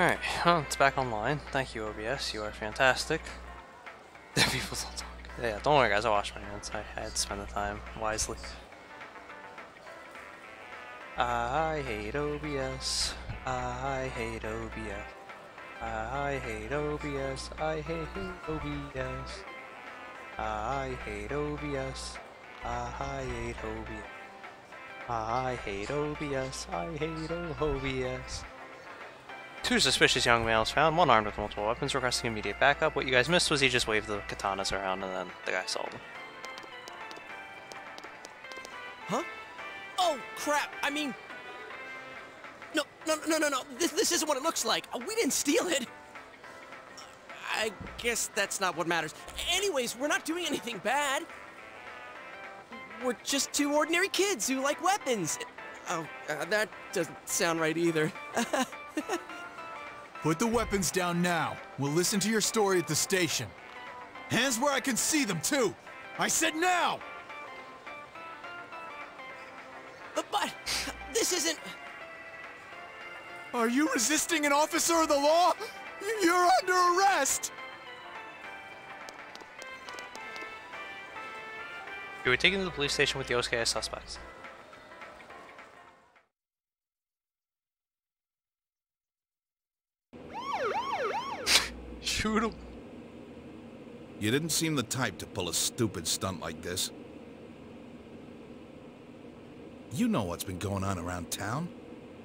Alright, well, it's back online. Thank you, OBS. You are fantastic. People don't talk. Yeah, don't worry, guys. I washed my hands. I had to spend the time wisely. I hate OBS. I hate OBS. I hate OBS. I hate OBS. I hate OBS. I hate OBS. I hate OBS. I hate OBS. Two suspicious young males found, one armed with multiple weapons, requesting immediate backup. What you guys missed was he just waved the katanas around and then the guy saw them. Huh? Oh, crap! I mean... No, no, no, no, no, this, this isn't what it looks like. We didn't steal it. I guess that's not what matters. Anyways, we're not doing anything bad. We're just two ordinary kids who like weapons. Oh, uh, that doesn't sound right either. Put the weapons down now. We'll listen to your story at the station. Hands where I can see them, too! I said now! But, but this isn't... Are you resisting an officer of the law? You're under arrest! You were taken to the police station with the Yosuke suspects. Shoot him. You didn't seem the type to pull a stupid stunt like this. You know what's been going on around town.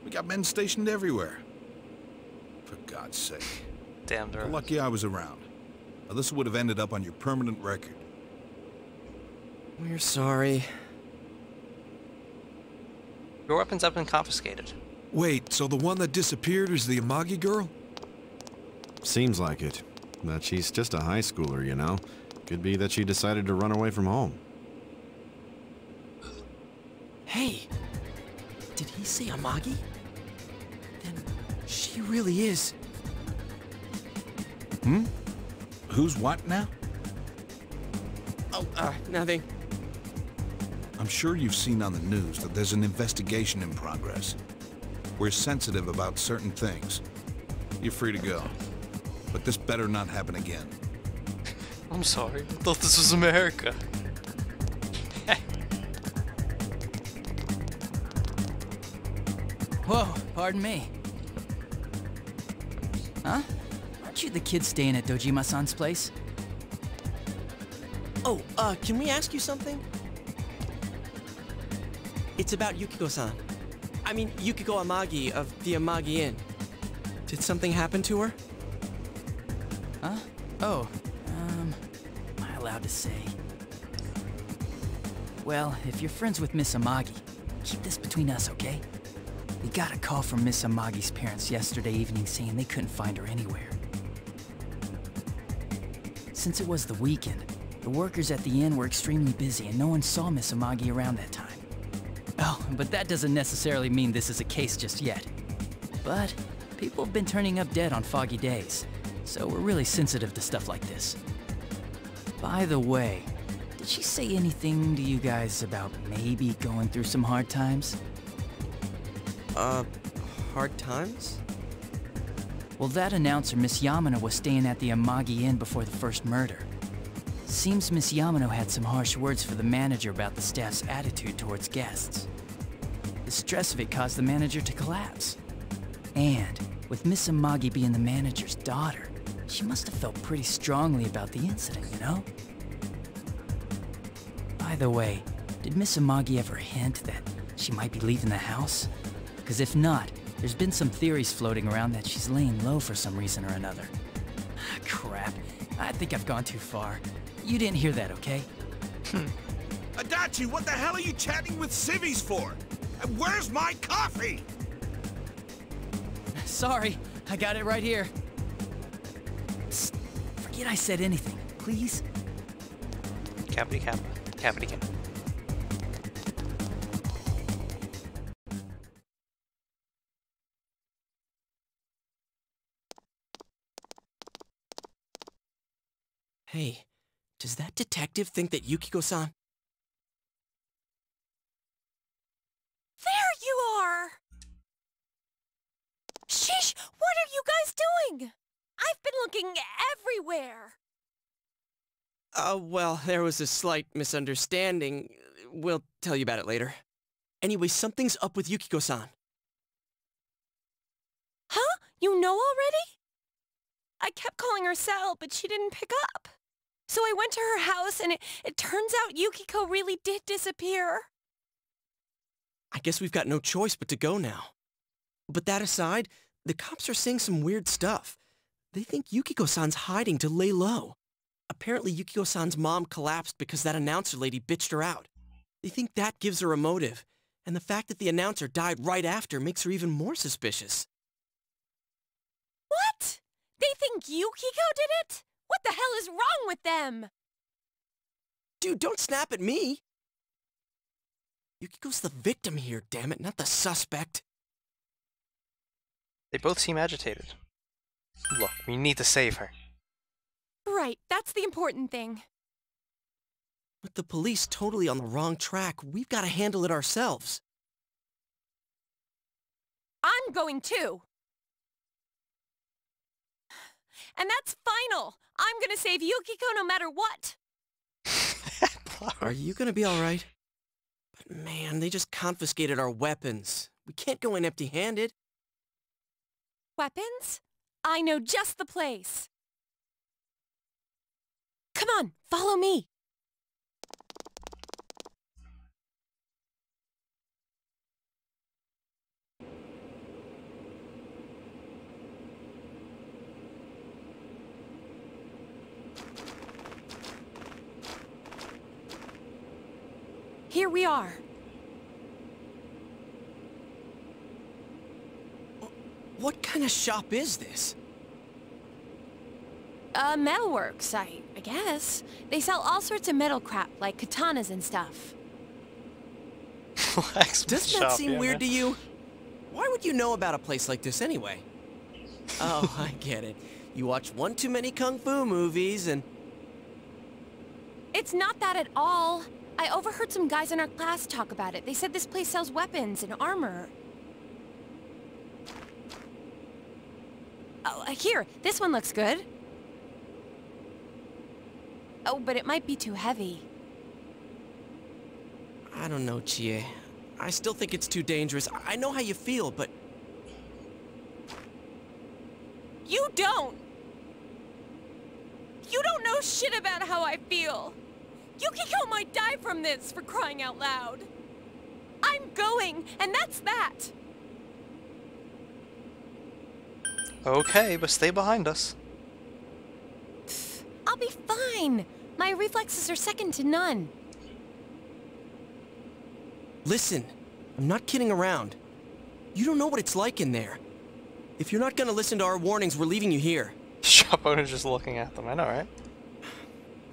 We got men stationed everywhere. For God's sake. Damn, You're they're lucky I was around. Or this would have ended up on your permanent record. We're sorry. Your weapons have been confiscated. Wait, so the one that disappeared is the Amagi girl? Seems like it. But she's just a high schooler, you know. Could be that she decided to run away from home. Hey, did he say Amagi? Then she really is. Hmm? Who's what now? Oh, uh, nothing. I'm sure you've seen on the news that there's an investigation in progress. We're sensitive about certain things. You're free to go. But this better not happen again. I'm sorry. I thought this was America. Whoa, pardon me. Huh? Aren't you the kid staying at Dojima-san's place? Oh, uh, can we ask you something? It's about Yukiko-san. I mean, Yukiko Amagi of the Amagi Inn. Did something happen to her? Oh, um, am I allowed to say? Well, if you're friends with Miss Amagi, keep this between us, okay? We got a call from Miss Amagi's parents yesterday evening saying they couldn't find her anywhere. Since it was the weekend, the workers at the inn were extremely busy and no one saw Miss Amagi around that time. Oh, but that doesn't necessarily mean this is a case just yet. But people have been turning up dead on foggy days, so we're really sensitive to stuff like this. By the way, did she say anything to you guys about maybe going through some hard times? Uh, hard times? Well, that announcer, Miss Yamano, was staying at the Amagi Inn before the first murder. Seems Miss Yamano had some harsh words for the manager about the staff's attitude towards guests. The stress of it caused the manager to collapse. And, with Miss Amagi being the manager's daughter, she must have felt pretty strongly about the incident, you know? By the way, did Miss Amagi ever hint that she might be leaving the house? Because if not, there's been some theories floating around that she's laying low for some reason or another. Ah, crap. I think I've gone too far. You didn't hear that, okay? Adachi, what the hell are you chatting with civvies for? And where's my coffee? Sorry, I got it right here. Psst, forget I said anything, please. Cappity cap. Cappity cap. Hey, does that detective think that Yukiko-san... There you are! Sheesh! What are you guys guys doing? I've been looking everywhere. Uh, well, there was a slight misunderstanding. We'll tell you about it later. Anyway, something's up with Yukiko-san. Huh? You know already? I kept calling her Sal, but she didn't pick up. So I went to her house, and it, it turns out Yukiko really did disappear. I guess we've got no choice but to go now. But that aside, the cops are saying some weird stuff. They think Yukiko-san's hiding to lay low. Apparently Yukiko-san's mom collapsed because that announcer lady bitched her out. They think that gives her a motive, and the fact that the announcer died right after makes her even more suspicious. What? They think Yukiko did it? What the hell is wrong with them? Dude, don't snap at me! Yukiko's the victim here, damn it, not the suspect. They both seem agitated. Look, we need to save her. Right, that's the important thing. With the police totally on the wrong track, we've got to handle it ourselves. I'm going too. And that's final. I'm gonna save Yukiko no matter what. Are you gonna be alright? But man, they just confiscated our weapons. We can't go in empty-handed. Weapons? I know just the place. Come on, follow me. Here we are. What kind of shop is this? A metalworks site, I guess. They sell all sorts of metal crap, like katanas and stuff. Doesn't that seem yeah, weird man. to you? Why would you know about a place like this anyway? oh, I get it. You watch one too many kung fu movies and... It's not that at all. I overheard some guys in our class talk about it. They said this place sells weapons and armor. Uh, here, this one looks good. Oh, but it might be too heavy. I don't know, Chie. I still think it's too dangerous. I know how you feel, but... You don't! You don't know shit about how I feel! Yukiko might die from this, for crying out loud! I'm going, and that's that! Okay, but stay behind us. I'll be fine! My reflexes are second to none. Listen, I'm not kidding around. You don't know what it's like in there. If you're not gonna listen to our warnings, we're leaving you here. Shop owner's just looking at them. I know, right?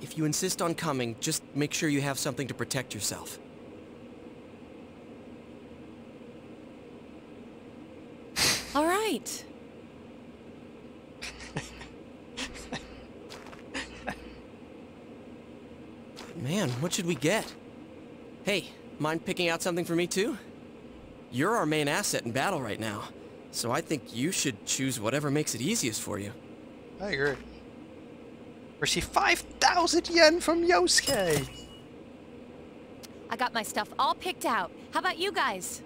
If you insist on coming, just make sure you have something to protect yourself. All right. Man, what should we get? Hey, mind picking out something for me too? You're our main asset in battle right now, so I think you should choose whatever makes it easiest for you. I agree. Receive 5,000 yen from Yosuke! I got my stuff all picked out. How about you guys?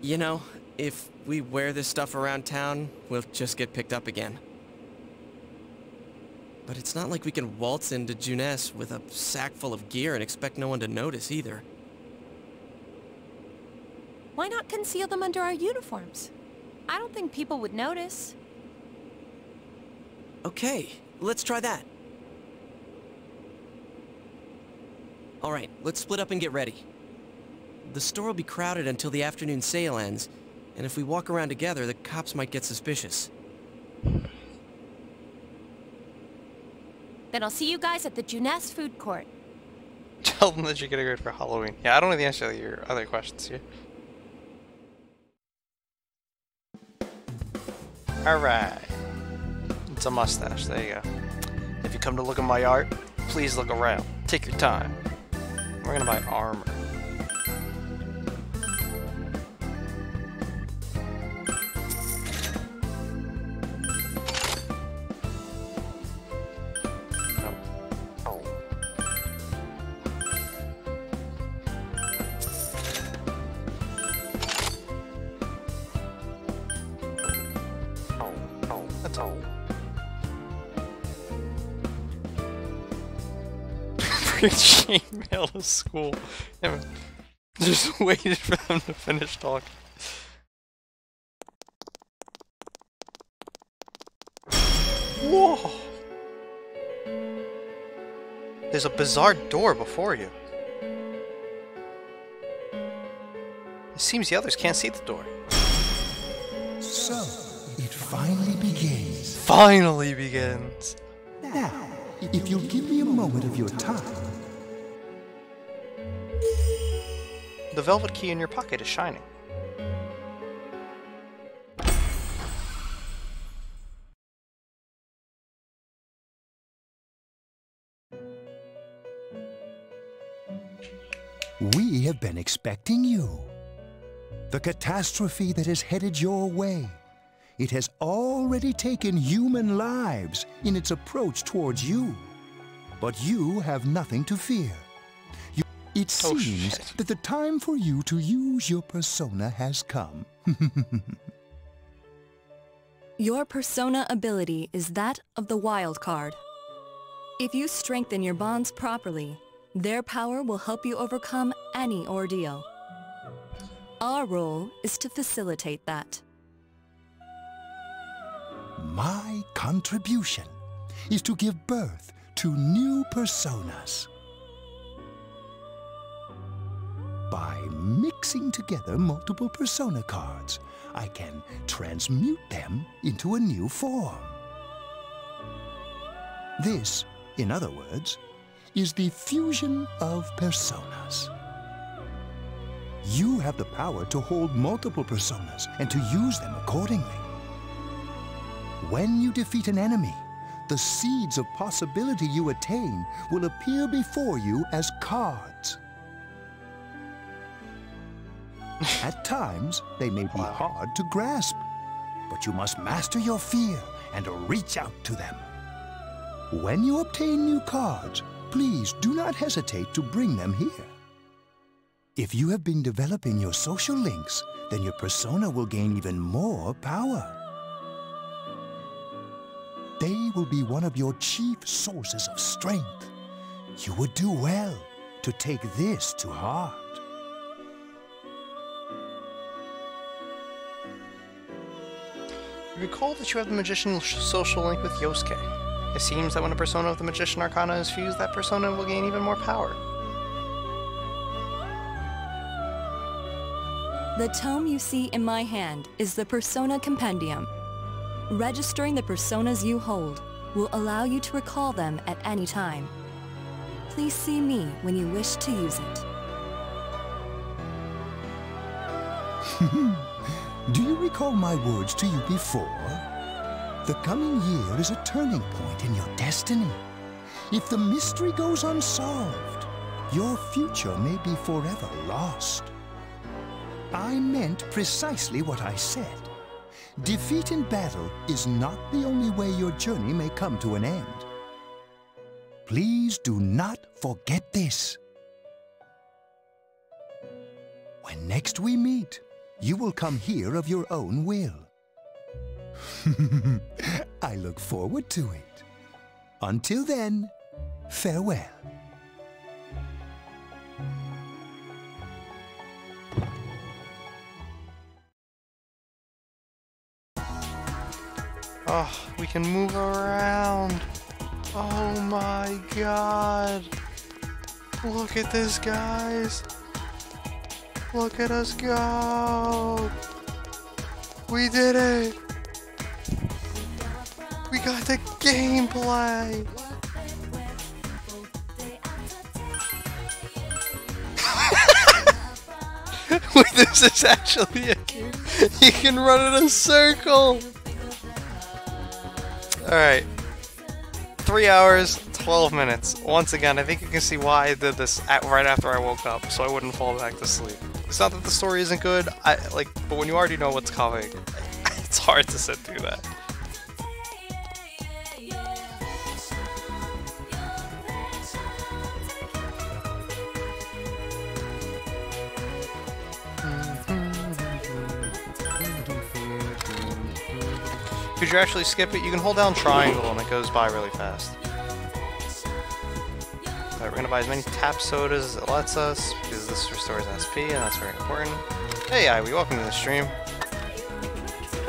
You know, if we wear this stuff around town, we'll just get picked up again. But it's not like we can waltz into Junes with a sack full of gear and expect no one to notice either. Why not conceal them under our uniforms? I don't think people would notice. Okay, let's try that. Alright, let's split up and get ready. The store will be crowded until the afternoon sale ends, and if we walk around together, the cops might get suspicious. Then I'll see you guys at the Junes food court. Tell them that you're getting ready for Halloween. Yeah, I don't know the answer to your other questions here. Alright. It's a mustache, there you go. If you come to look at my art, please look around. Take your time. We're gonna buy armor. Chainmail to school. Yeah, Just waited for them to finish talking. Whoa! There's a bizarre door before you. It seems the others can't see the door. So, it finally begins. Finally begins. Now, if you'll give me a moment of your time, The velvet key in your pocket is shining. we have been expecting you. The catastrophe that is headed your way. It has already taken human lives in its approach towards you. But you have nothing to fear. You, it Oh, seems shit. that the time for you to use your persona has come. Your persona ability is that of the wild card. If you strengthen your bonds properly, their power will help you overcome any ordeal. Our role is to facilitate that. My contribution is to give birth to new personas. By mixing together multiple persona cards, I can transmute them into a new form. This, in other words, is the fusion of personas. You have the power to hold multiple personas and to use them accordingly. When you defeat an enemy, the seeds of possibility you attain will appear before you as cards. At times, they may be uh-huh. hard to grasp, but you must master your fear and reach out to them. When you obtain new cards, please do not hesitate to bring them here. If you have been developing your social links, then your persona will gain even more power. They will be one of your chief sources of strength. You would do well to take this to heart. Recall that you have the Magician social link with Yosuke. It seems that when a persona of the Magician Arcana is fused, that persona will gain even more power. The tome you see in my hand is the Persona Compendium. Registering the personas you hold will allow you to recall them at any time. Please see me when you wish to use it. Do you recall my words to you before? The coming year is a turning point in your destiny. If the mystery goes unsolved, your future may be forever lost. I meant precisely what I said. Defeat in battle is not the only way your journey may come to an end. Please do not forget this. When next we meet, you will come here of your own will. I look forward to it. Until then, farewell. Oh, we can move around. Oh my god. Look at this, guys. Look at us go. We did it. We got the gameplay. Wait, this is actually a game. You can run in a circle. Alright. Three hours, 12 minutes. Once again, I think you can see why I did this at, right after I woke up, so I wouldn't fall back to sleep. It's not that the story isn't good, I like, but when you already know what's coming, it's hard to sit through that. Mm-hmm. Could you actually skip it? You can hold down triangle and it goes by really fast. That we're gonna buy as many tap sodas as it lets us, because this restores SP, and that's very important. Hey, Ivy, welcome to the stream.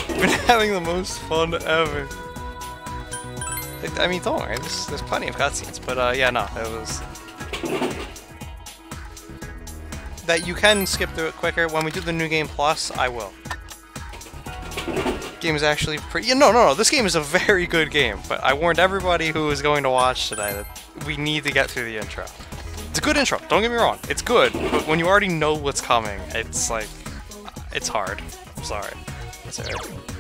Been having the most fun ever. I- I mean, don't worry, there's, there's plenty of cutscenes, but uh, yeah, no, it was... That you can skip through it quicker. When we do the New Game Plus, I will. Game is actually pretty... Yeah, no, no, no, this game is a very good game, but I warned everybody who is going to watch today that we need to get through the intro. It's a good intro, don't get me wrong, it's good, but when you already know what's coming, it's like... It's hard. I'm sorry. It's alright.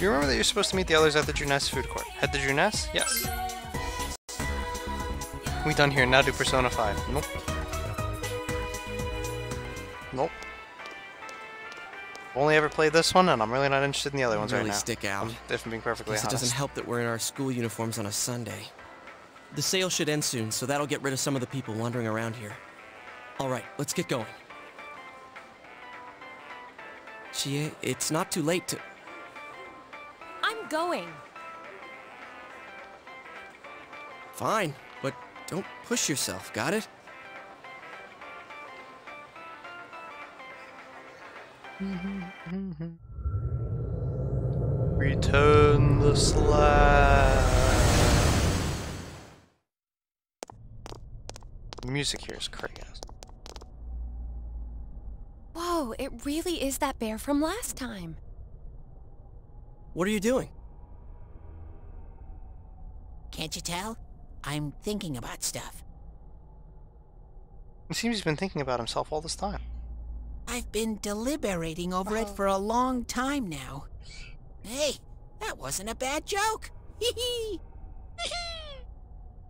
Do you remember that you're supposed to meet the others at the Junes food court? Head to Junes? Yes. We done here, now do Persona 5. Nope. Nope. Only ever played this one, and I'm really not interested in the other ones really right now. stick out. I'm- if I'm being perfectly Guess it doesn't help that we're in our school uniforms on a Sunday. The sale should end soon, so that'll get rid of some of the people wandering around here. All right, let's get going. Chie, it's not too late to... I'm going. Fine, but don't push yourself, got it? Return the slab. The music here is crazy. Whoa, it really is that bear from last time. What are you doing? Can't you tell? I'm thinking about stuff. It seems he's been thinking about himself all this time. I've been deliberating over it for a long time now. Hey, that wasn't a bad joke. Hee hee.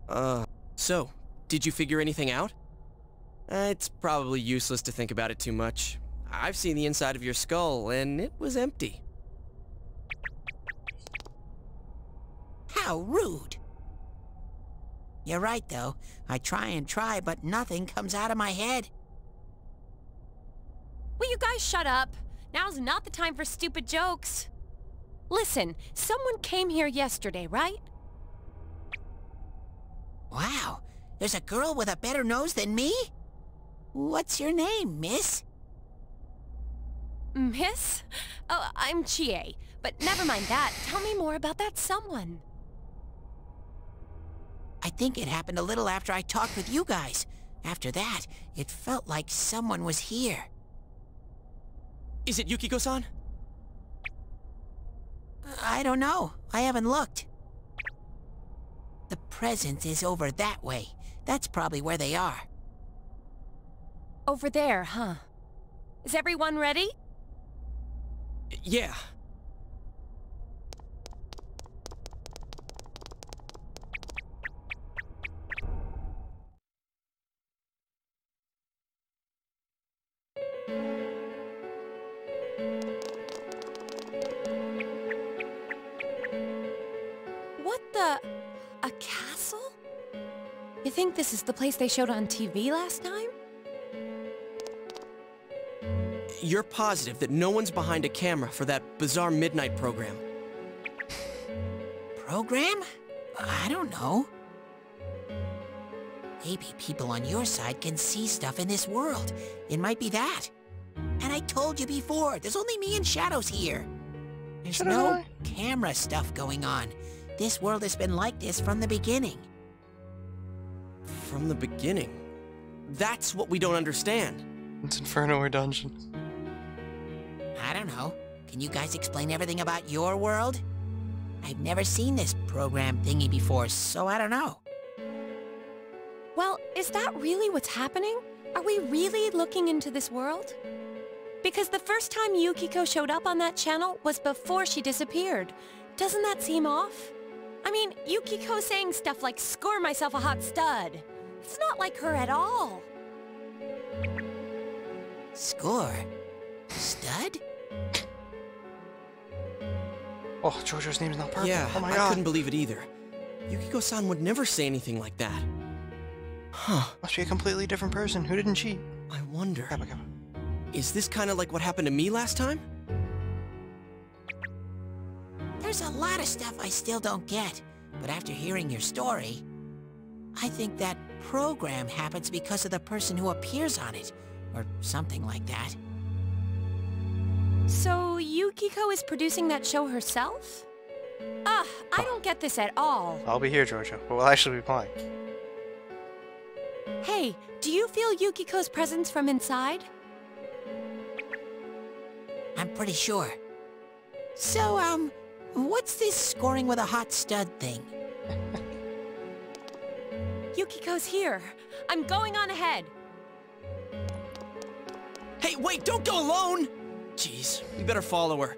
Uh, so, did you figure anything out? Uh, it's probably useless to think about it too much. I've seen the inside of your skull, and it was empty. How rude. You're right, though. I try and try, but nothing comes out of my head. Will you guys shut up? Now's not the time for stupid jokes. Listen, someone came here yesterday, right? Wow, there's a girl with a better nose than me? What's your name, miss? Miss? Oh, I'm Chie. But never mind that. Tell me more about that someone. I think it happened a little after I talked with you guys. After that, it felt like someone was here. Is it Yukiko-san? Uh, I don't know. I haven't looked. The presence is over that way. That's probably where they are. Over there, huh? Is everyone ready? Yeah. Place they showed on TV last time? You're positive that no one's behind a camera for that bizarre midnight program? Program? I don't know. Maybe people on your side can see stuff in this world. It might be that. And I told you before, there's only me and Shadows here. There's Shadows no camera stuff going on. This world has been like this from the beginning. From the beginning. That's what we don't understand. It's Inferno or Dungeon. I don't know. Can you guys explain everything about your world? I've never seen this program thingy before, so I don't know. Well, is that really what's happening? Are we really looking into this world? Because the first time Yukiko showed up on that channel was before she disappeared. Doesn't that seem off? I mean, Yukiko saying stuff like, score myself a hot stud. It's not like her at all. Score? Stud? Oh, Jojo's name's not purple. Yeah, oh my I god. couldn't believe it either. Yukiko-san would never say anything like that. Huh. Must be a completely different person. Who didn't cheat? I wonder. Kappa, kappa. Is this kind of like what happened to me last time? There's a lot of stuff I still don't get, but after hearing your story, I think that program happens because of the person who appears on it, or something like that. So Yukiko is producing that show herself? Ah, I don't get this at all. I'll be here, Jojo, but we'll actually be playing. Hey, do you feel Yukiko's presence from inside? I'm pretty sure. So, um, what's this scoring with a hot stud thing? Yukiko's here. I'm going on ahead. Hey, wait, don't go alone! Jeez, we better follow her.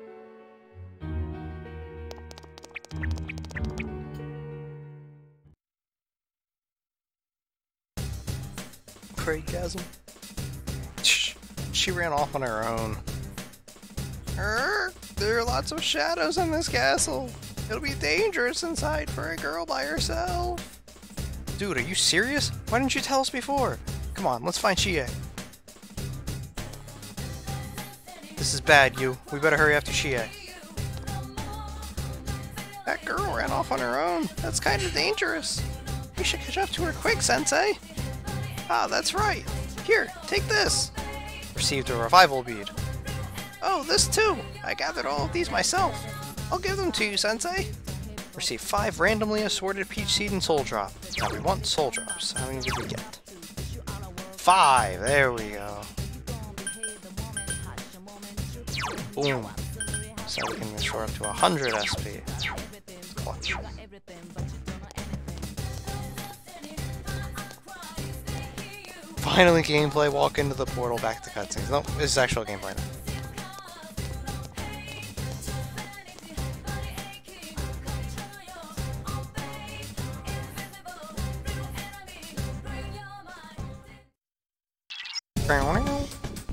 Craiggasm. Shh. She ran off on her own. Err, there are lots of shadows in this castle. It'll be dangerous inside for a girl by herself. Dude, are you serious? Why didn't you tell us before? Come on, let's find Chie. This is bad, you. We better hurry after Chie. That girl ran off on her own. That's kind of dangerous. We should catch up to her quick, Sensei. Ah, that's right. Here, take this. Received a revival bead. Oh, this too. I gathered all of these myself. I'll give them to you, Sensei. Receive five randomly assorted peach seed and soul drop. Now we want soul drops. How many did we get? Five. There we go. Boom. So we can restore up to 100 SP. Clutch. Finally gameplay, walk into the portal, back to cutscenes. No, this is actual gameplay now.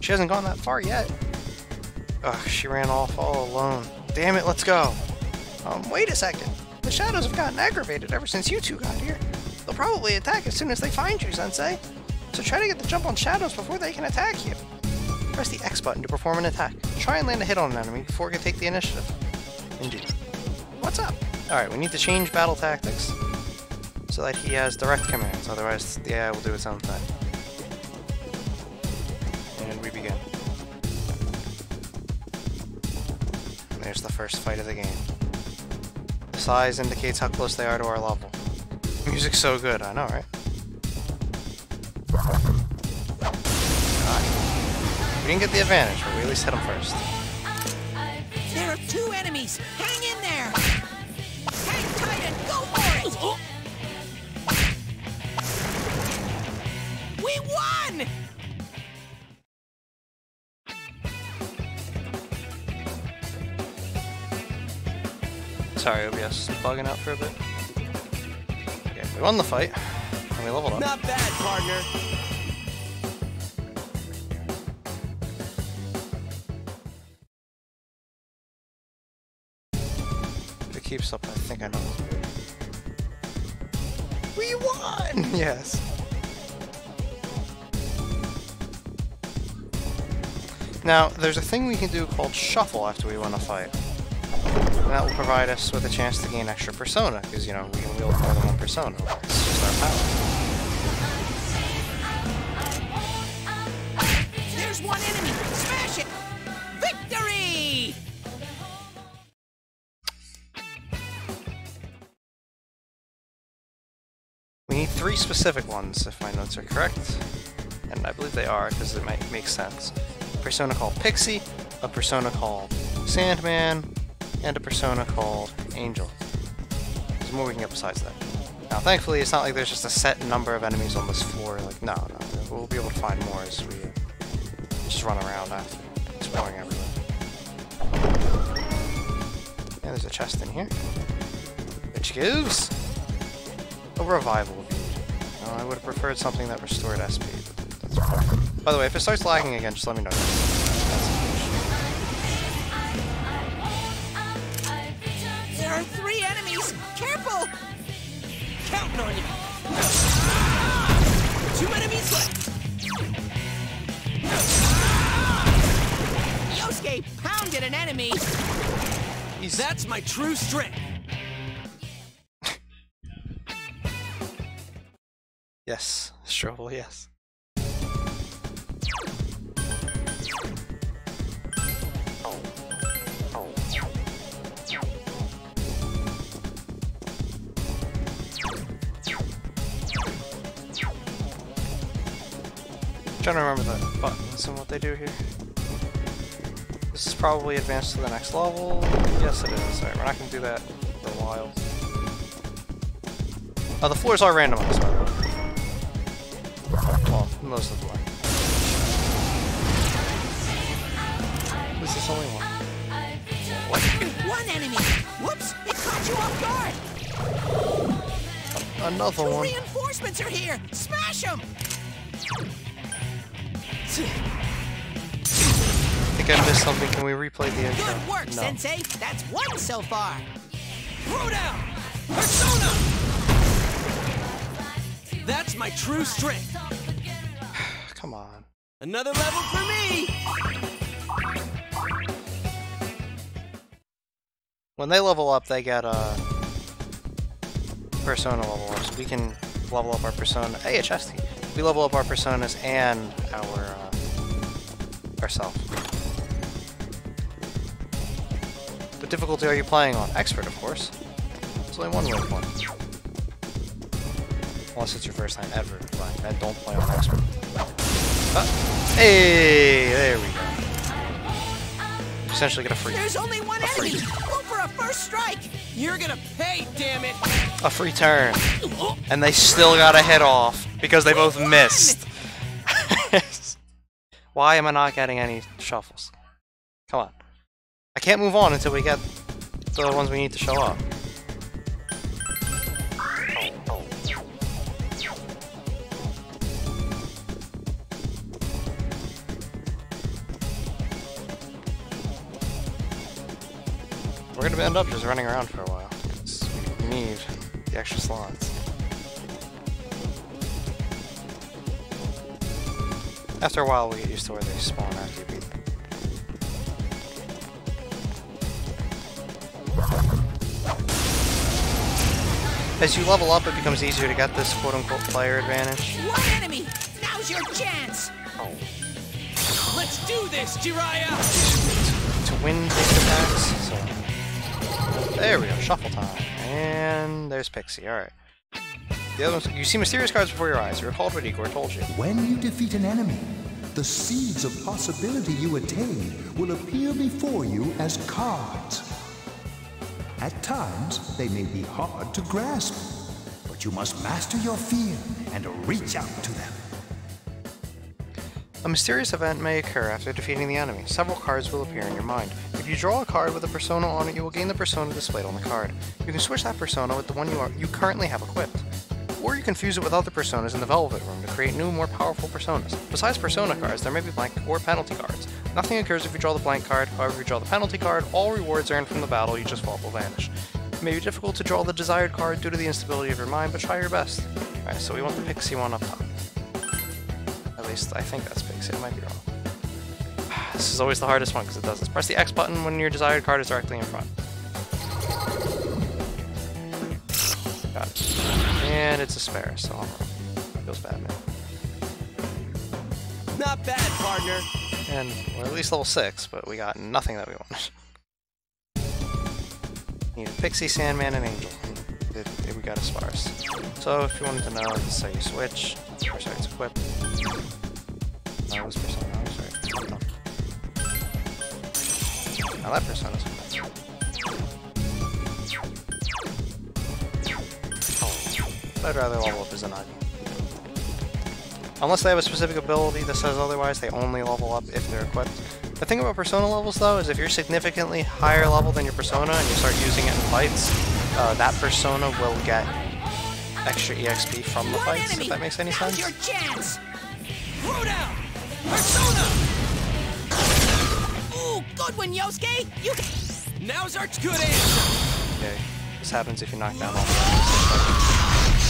She hasn't gone that far yet. Ugh, she ran off all alone. Damn it, let's go. Um, wait a second. The shadows have gotten aggravated ever since you two got here. They'll probably attack as soon as they find you, Sensei. So try to get the jump on shadows before they can attack you. Press the X button to perform an attack. Try and land a hit on an enemy before it can take the initiative. Indeed. What's up? Alright, we need to change battle tactics so that he has direct commands, otherwise the AI will do its own thing. There's the first fight of the game. The size indicates how close they are to our level. Music's so good, I know, right? We didn't get the advantage, but we at least hit him first. There are two enemies! Hang in Bugging out for a bit. Okay, we won the fight, and we leveled up. Not bad, partner. If it keeps up, I think I know. We won! Yes. Now, there's a thing we can do called shuffle after we win a fight. And that will provide us with a chance to gain extra persona, because, you know, we can wield more than one persona. It's just our power. There's one enemy! Smash it! Victory! We need three specific ones, if my notes are correct. And I believe they are, because it might make sense. A persona called Pixie, a persona called Sandman, and a persona called Angel. There's more we can get besides that. Now, thankfully, it's not like there's just a set number of enemies on this floor. Like, no, no. We'll be able to find more as we just run around after, exploring everywhere. And there's a chest in here, which gives a revival I would have preferred something that restored SP. By the way, if it starts lagging again, just let me know. Counting on you. Two enemies left. Yosuke pounded an enemy. That's my true strength. Yes, Stroll, yes. Trying to remember the buttons and what they do here. This is probably advanced to the next level. Yes, it is. Alright, we're not going to do that for a while. Oh, the floors are randomized, by the way. Well, most of them are. This is only one. What? One enemy! Whoops! It caught you off guard! Another Two one. reinforcements are here! Smash them! I think I missed something. Can we replay the intro? Good work, no. Sensei! That's one so far! Throw down! Persona! That's my true strength. Come on. Another level for me! When they level up, they get uh, persona level ups. We can level up our persona. Hey, a chesty. We level up our personas and our uh, ourselves. What difficulty are you playing on? Expert, of course. There's only one way to play. Unless it's your first time ever playing. Then don't play on expert. Ah, hey, there we go. You essentially get a free, There's only one enemy! Go for a first strike! You're gonna pay, damn it! a free turn, and they still got a hit off because they both missed. Why am I not getting any shuffles? Come on. I can't move on until we get the ones we need to show up. We're gonna end up just running around for a while. we need the extra slots. After a while, we get used to where they spawn after you beat them. As you level up, it becomes easier to get this quote-unquote player advantage. One enemy! Now's your chance! Oh. Let's do this, Jiraiya! To win big attacks, so... There we go, shuffle time. And there's Pixie, alright. The other ones, you see mysterious cards before your eyes. You recalled what Igor told you. When you defeat an enemy, the seeds of possibility you attain will appear before you as cards. At times, they may be hard to grasp, but you must master your fear and reach out to them. A mysterious event may occur after defeating the enemy. Several cards will appear in your mind. If you draw a card with a persona on it, you will gain the persona displayed on the card. You can switch that persona with the one you, are, you currently have equipped. Or you can fuse it with other personas in the Velvet Room to create new, more powerful personas. Besides persona cards, there may be blank or penalty cards. Nothing occurs if you draw the blank card, however, if you draw the penalty card, all rewards earned from the battle you just fought will vanish. It may be difficult to draw the desired card due to the instability of your mind, but try your best. Alright, so we want the Pixie one up top. At least I think that's Pixie, I might be wrong. This is always the hardest one because it does this. Press the X button when your desired card is directly in front. Got it. And it's a spare, so. Feels bad, man. Not bad, partner. And we're at least level 6, but we got nothing that we wanted. Need a Pixie, Sandman, and Angel. Did, did we got a sparse. So if you wanted to know, this is how you switch. Oh, sorry, it's equip. No, it was Persona, I was right. No. Now that Persona's equipped. I'd rather level up as an Ivy. Unless they have a specific ability that says otherwise, they only level up if they're equipped. The thing about Persona levels, though, is if you're significantly higher level than your Persona and you start using it in fights, uh, that Persona will get extra EXP from the fights, if that makes any Now's sense. your chance! Throw! Persona! Ooh, good one, Yosuke! You can... Now's our good answer! Okay. This happens if you knock down all the enemies.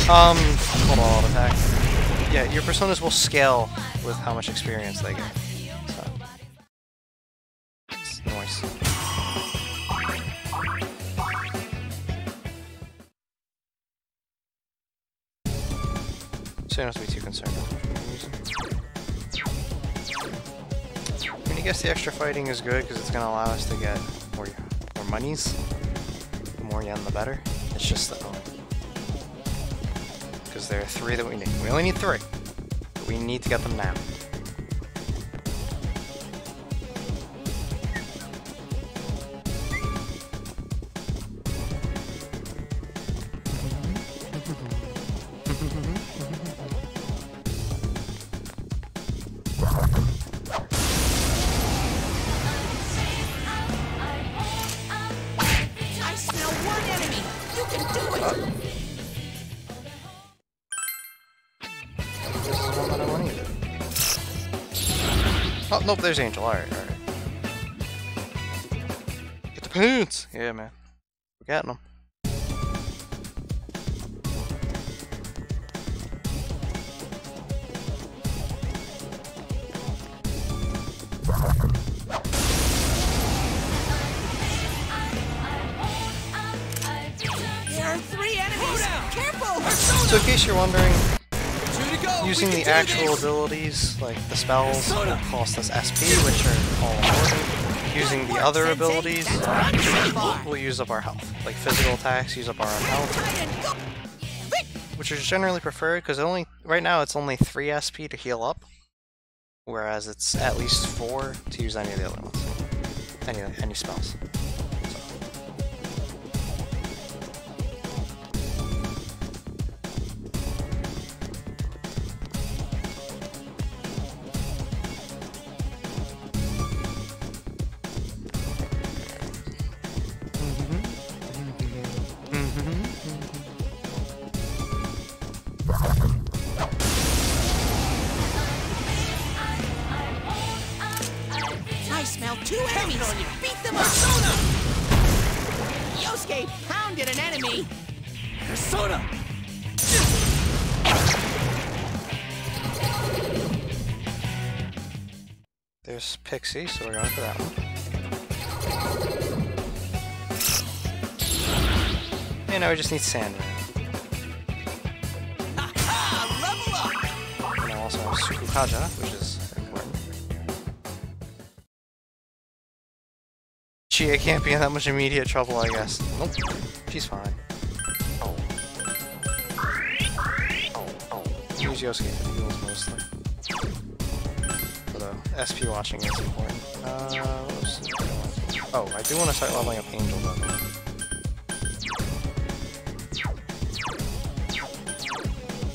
Um, hold on, attack. Yeah, your personas will scale with how much experience they get. So. It's nice. So you don't have to be too concerned with I mean, I guess the extra fighting is good because it's going to allow us to get more, more monies. The more yen, the better. It's just that because there are three that we need. We only need three. But we need to get them now. Nope, there's Angel. Alright, alright. Get the pants! Yeah, man. We're getting them. There are three enemies. Careful! So in case you're wondering, Two to go. Using the actual this. abilities, like the spells, will cost us SP, which are all important. Using the other abilities will use up our health. Like physical attacks use up our health, which is generally preferred because only right now it's only 3 SP to heal up, whereas it's at least 4 to use any of the other ones. Any, any spells. Beat them up. Yosuke pounded an enemy. Persona. There's Pixie, so we're going for that one. And now we just need Sandman. And I also have Sukukaja, which is Chie can't be in that much immediate trouble, I guess. Nope, she's fine. Use Yosuke heals mostly. For the SP watching is important. Uh, oh, I do want to start leveling up Angel though.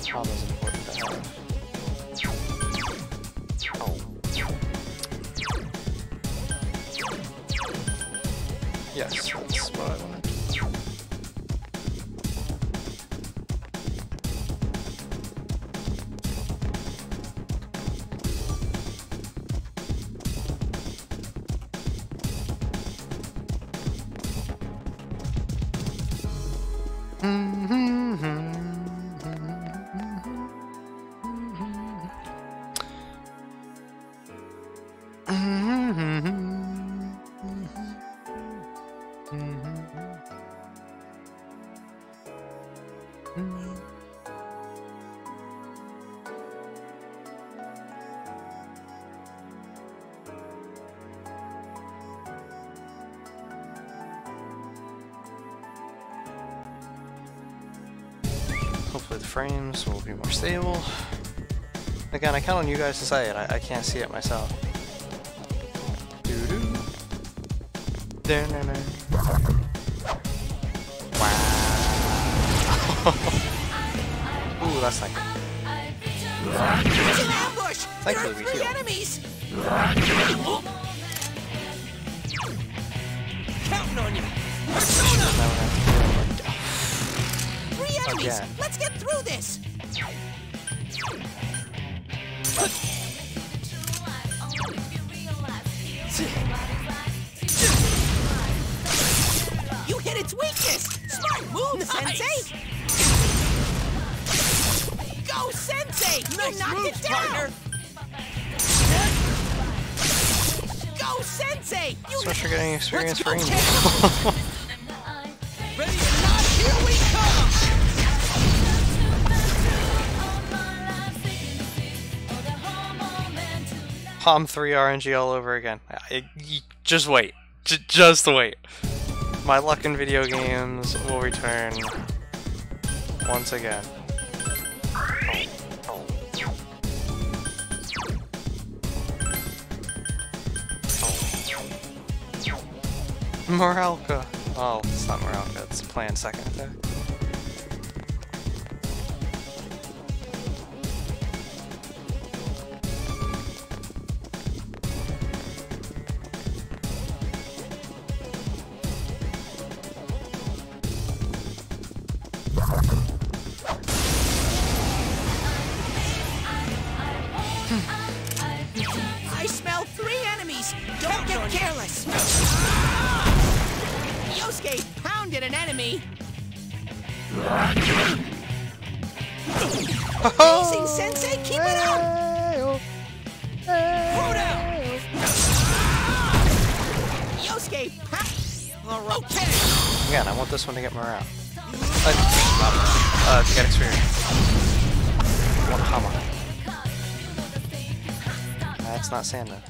Chama's important to have. Yes, that's Again, I count on you guys to say it. I, I can't see it myself. Wow. Ooh, that's not good. It's an ambush. There Thankfully are we three enemies. Counting on you. Now Three enemies. Again. Let's get through this. You hit its weakness. Smart Move, Sensei! Go, Sensei! Nice you knocked moves, it down! partner. Go, Sensei! You So much for getting experience for Let's Palm 3 RNG all over again. I- y- just wait. J- just wait. My luck in video games will return once again. Moralka. Oh, it's not Moralka, it's planned second attack. Not Sandman.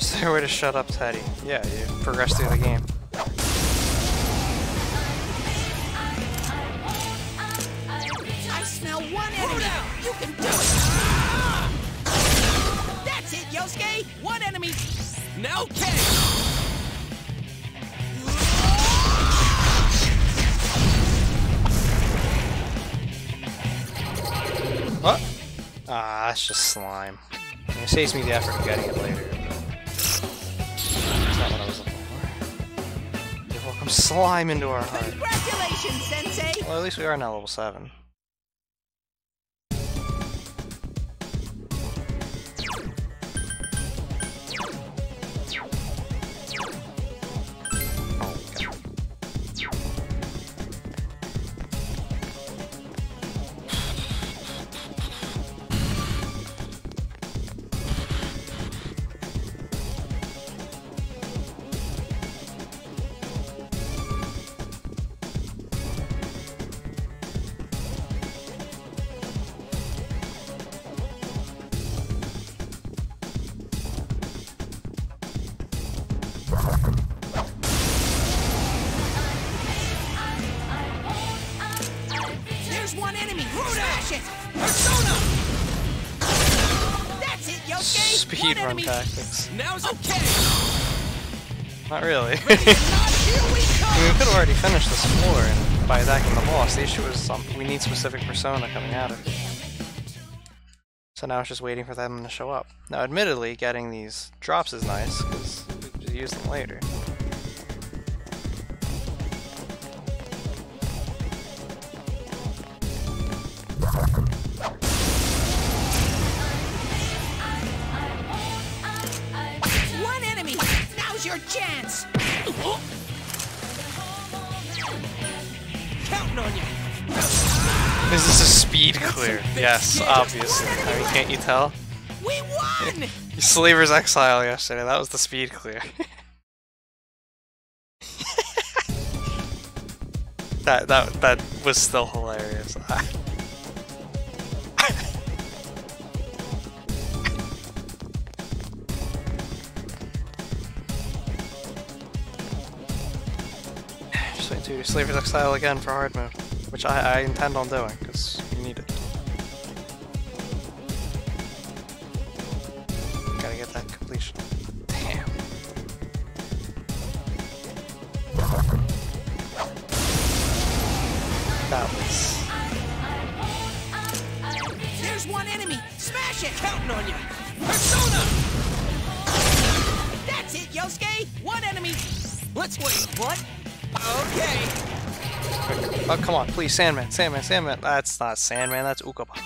Is there a way to shut up Teddie? Yeah, you progress through the game. I smell one enemy! You can do it! That's it, Yosuke! One enemy! Now, okay. Ah, that's just slime. I mean, it saves me the effort of getting it later. That's not what I was looking for. You've welcome slime into our heart. Congratulations, Sensei! Well, at least we are now level 7. Now's okay. Not really. Ready or not, here we I mean, we come! could have already finished this floor and by attacking the boss. The issue is um, we need specific persona coming out of it. So now it's just waiting for them to show up. Now, admittedly, getting these drops is nice because we can just use them later. This is a speed clear. Yes, obviously. I mean, can't you tell? We won! Slaver's Exile yesterday. That was the speed clear. that that that was still hilarious. Just wait to Slaver's Exile again for hard mode, which I, I intend on doing because you need it. Gotta get that completion. Damn. That was. There's one enemy! Smash it! Counting on you. Persona! That's it, Yosuke! One enemy! Let's wait. What? Oh, come on, please, Sandman, Sandman, Sandman. That's not Sandman, that's Ukobach.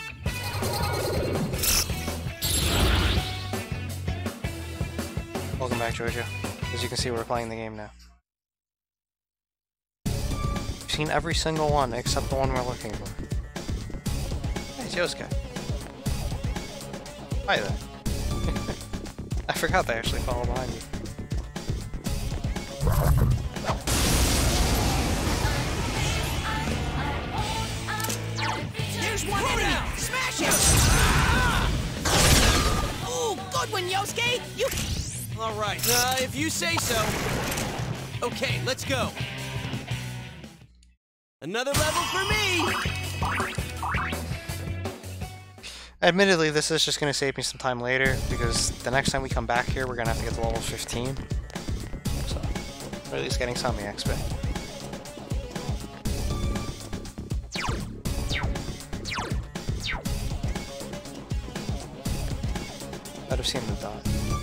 Welcome back, Georgia. As you can see, we're playing the game now. I've seen every single one except the one we're looking for. Hey, Josuke. Hi there. I forgot they actually follow behind you. There's one enemy! Smash him! Ooh, good one, Yosuke! You... All right, uh, if you say so. Okay, let's go. Another level for me! Admittedly, this is just going to save me some time later, because the next time we come back here, we're going to have to get to level 15. So, or at least getting some XP. I'd have seen the dot.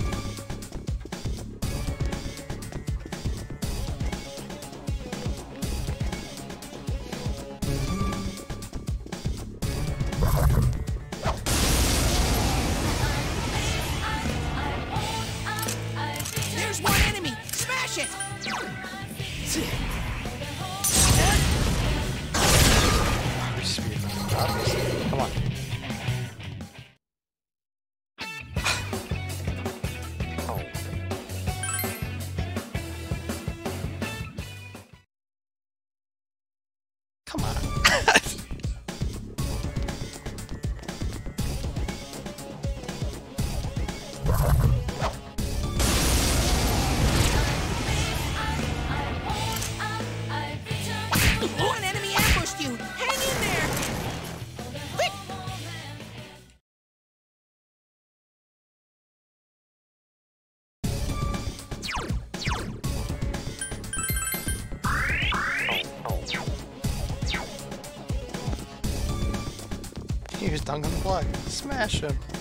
Duncan the Block. Smash him.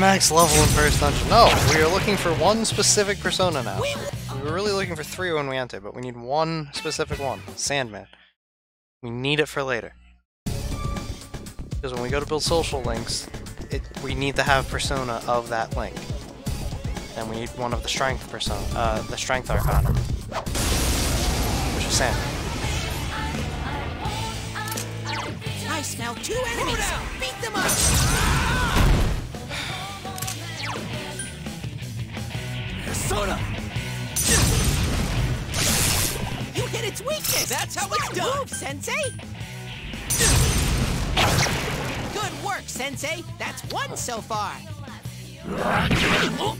Max level in first dungeon. No, we are looking for one specific persona now. We were really looking for three when we entered, but we need one specific one. Sandman. We need it for later. Because when we go to build social links, it, we need to have persona of that link. And we need one of the strength persona, uh, the strength arcana. Which is Sandman. I smell two enemies! Beat them up! Persona! You hit its weakness! That's how it's Smart done. Move, Sensei! Good work, Sensei! That's one so far! Ooh,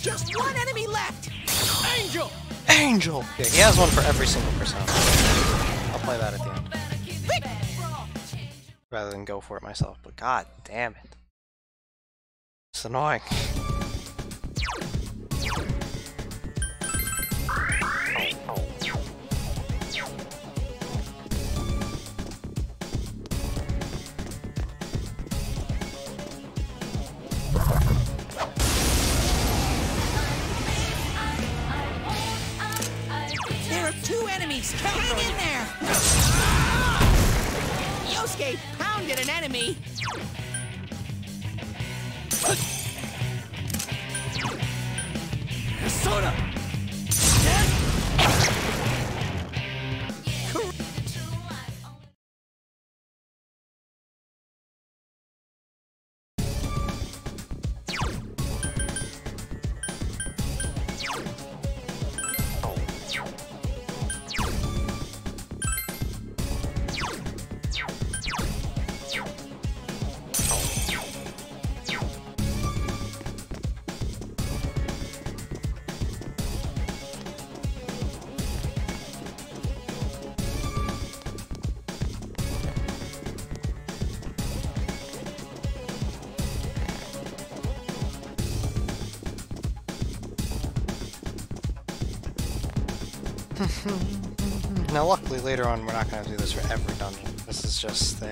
Just one enemy left! Angel! Angel! Yeah, he has one for every single persona. Play that at the end. Rather than go for it myself, but god damn it. It's annoying. enemy! Luckily, later on, we're not going to do this for every dungeon. This is just a...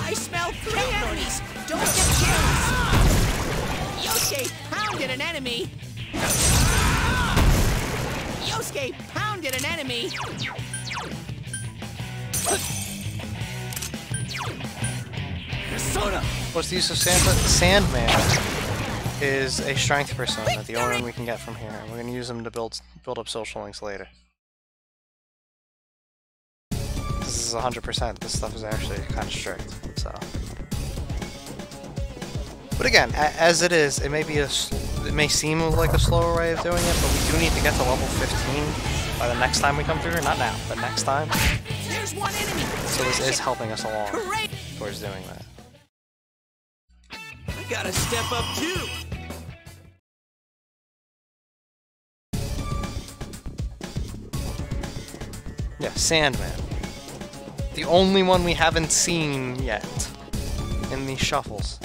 I smell three enemies! Don't get careless! Yosuke pounded an enemy! Yosuke pounded an enemy! What's the use of Santa? Sandman is a strength persona, the only one we can get from here. We're going to use them to build build up social links later. This is 100%. This stuff is actually kind of strict, so... But again, as it is, it may be a it may seem like a slower way of doing it, but we do need to get to level 15 by the next time we come through. Not now, but next time. So this is helping us along towards doing that. I gotta step up too! Yeah, Sandman. The only one we haven't seen yet in these shuffles.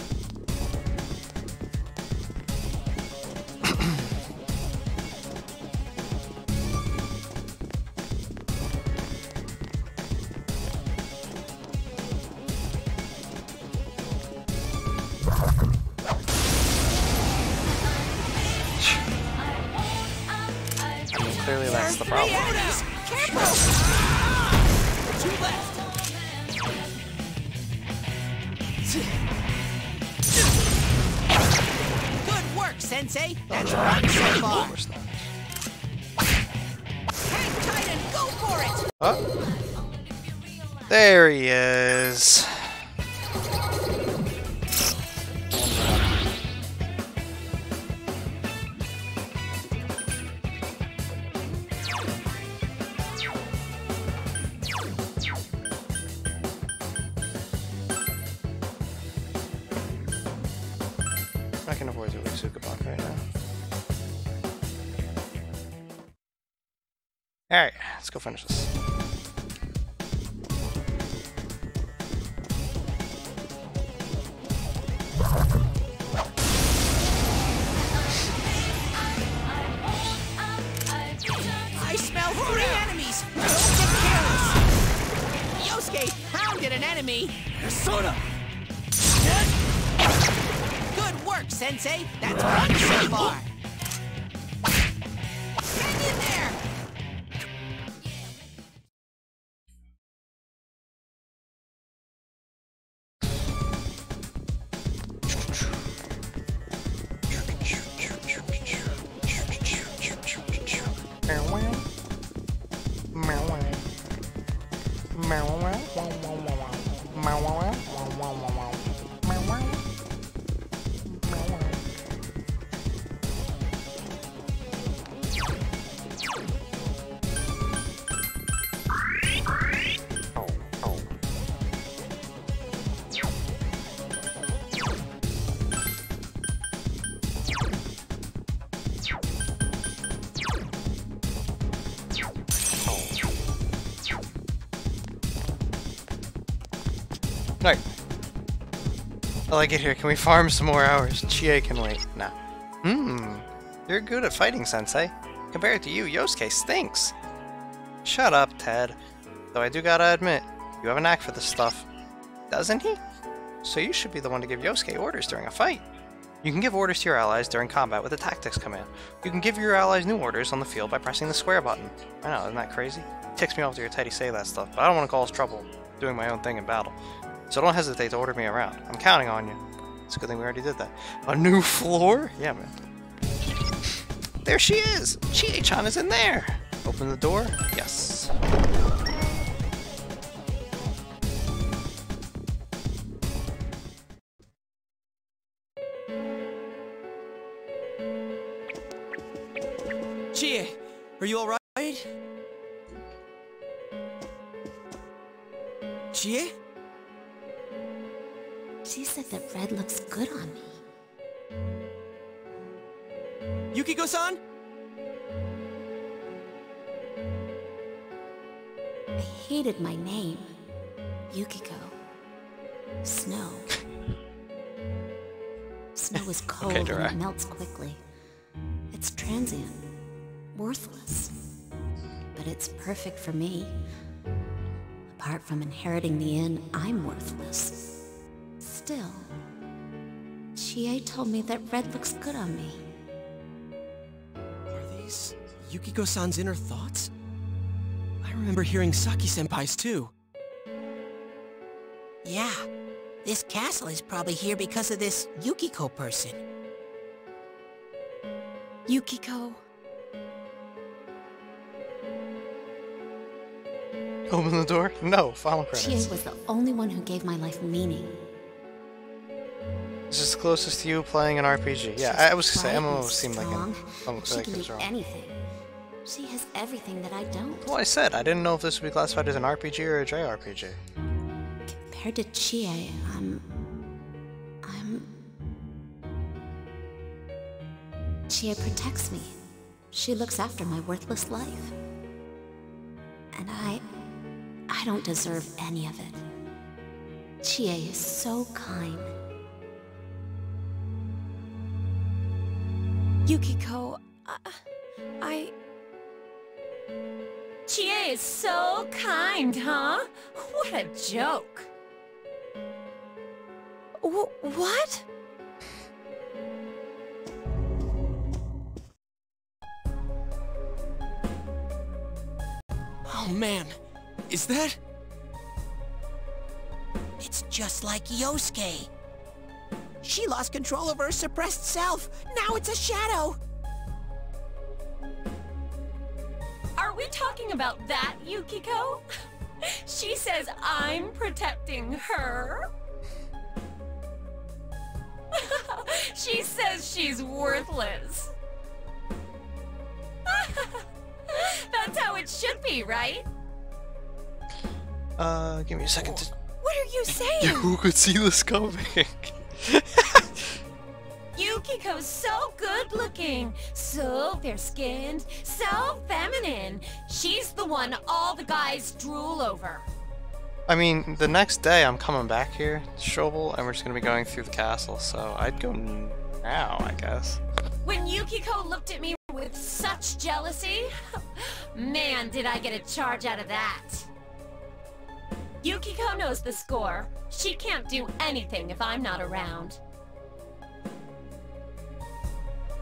Sensei! That's one so far! I it here. Can we farm some more hours? Chie can wait. Nah. Hmm. You're good at fighting, Sensei. Compared to you, Yosuke stinks. Shut up, Ted. Though I do gotta admit, you have a knack for this stuff. Doesn't he? So you should be the one to give Yosuke orders during a fight. You can give orders to your allies during combat with the Tactics command. You can give your allies new orders on the field by pressing the square button. I know, isn't that crazy? It ticks me off to your Teddie say that stuff, but I don't want to cause trouble doing my own thing in battle. So don't hesitate to order me around. I'm counting on you. It's a good thing we already did that. A new floor? Yeah, man. There she is! Chie-chan is in there! Open the door? Yes. Chie, are you alright? Chie? She said that red looks good on me. Yukiko-san? I hated my name. Yukiko. Snow. Snow is cold and it melts quickly. It's transient. Worthless. But it's perfect for me. Apart from inheriting the inn, I'm worthless. Still, Chie told me that red looks good on me. Are these Yukiko-san's inner thoughts? I remember hearing Saki-senpai's too. Yeah, this castle is probably here because of this Yukiko person. Yukiko. Open the door? No, final Chie credits. was the only one who gave my life meaning. This is the closest to you playing an RPG. Yeah, I, I was gonna say, MMO seemed like an, almost She like can do wrong. anything. She has everything that I don't. Well, I said, I didn't know if this would be classified as an RPG or a JRPG. Compared to Chie, um, I'm... I'm... Chie protects me. She looks after my worthless life. And I... I don't deserve any of it. Chie is so kind. Yukiko, uh, I... Chie is so kind, huh? What a joke. W what? Oh man, is that? It's just like Yosuke. She lost control of her suppressed self. Now it's a shadow. Are we talking about that, Yukiko? She says I'm protecting her? she says she's worthless. That's how it should be, right? Uh, give me a second to... What are you saying? Who could see this coming? Yukiko's so good looking, so fair skinned, so feminine. She's the one all the guys drool over. I mean, the next day I'm coming back here to Shovel, and we're just gonna be going through the castle, so I'd go now, I guess. When Yukiko looked at me with such jealousy, man, did I get a charge out of that. Yukiko knows the score. She can't do anything if I'm not around.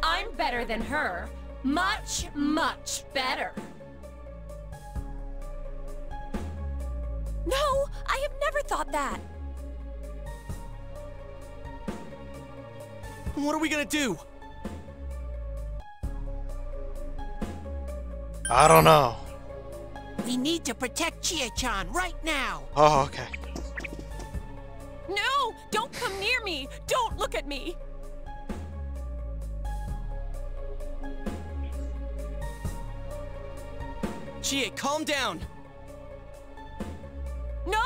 I'm better than her. Much, much better. No, I have never thought that. What are we gonna do? I don't know. We need to protect Chie-chan right now. Oh, okay. No! Don't come near me! Don't look at me! Chie, calm down. No!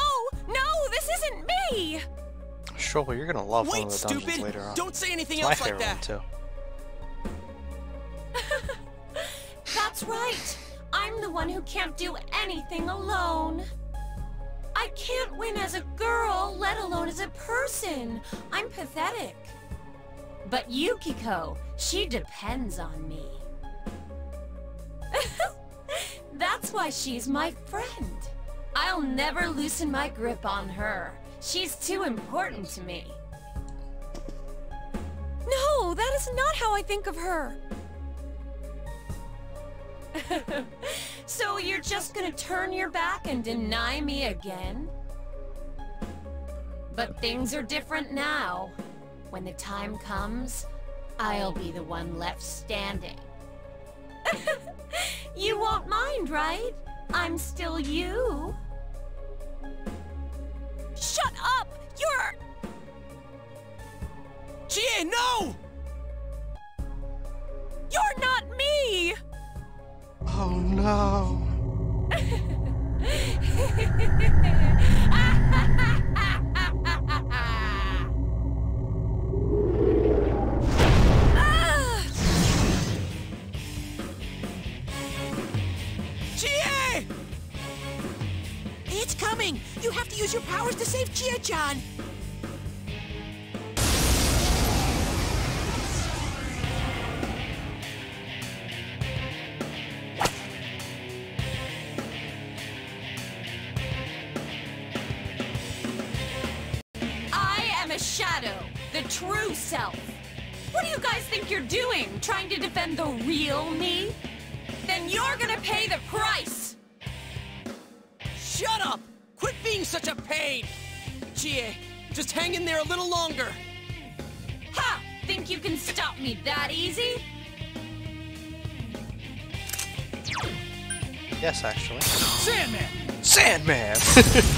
No! This isn't me! Sure, you're gonna love one Wait, of the dungeons stupid! later on. Don't say anything It's my else like favorite one, that. too. That's right! I'm the one who can't do anything alone. I can't win as a girl, let alone as a person. I'm pathetic. But Yukiko, she depends on me. That's why she's my friend. I'll never loosen my grip on her. She's too important to me. No, that is not how I think of her. so you're just gonna turn your back and deny me again? But things are different now. When the time comes, I'll be the one left standing. you won't mind, right? I'm still you. Shut up! You're... Chie, no! You're not me! Oh no. It's coming! You have to use your powers to save Chie-chan! Sandman!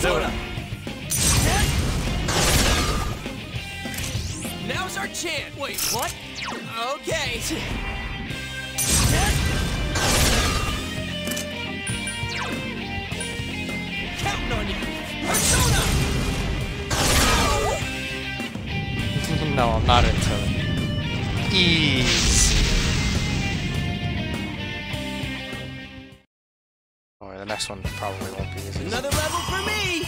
Soda! Now's our chance. Wait, what? Okay. Counting on you. Persona! no, I'm not into it. Easy. Next one probably won't be as easy. Another level for me!